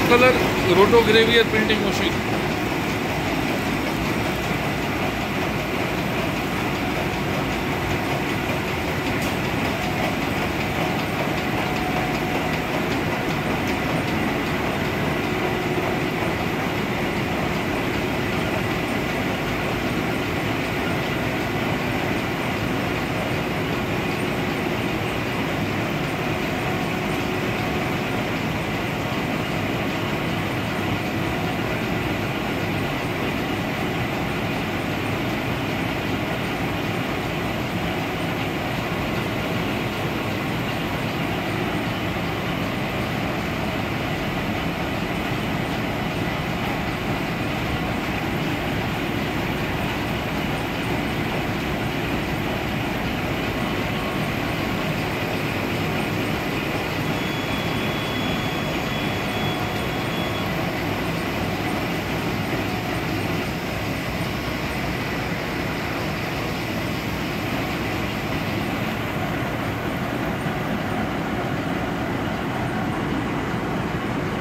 color rotogravure printing machine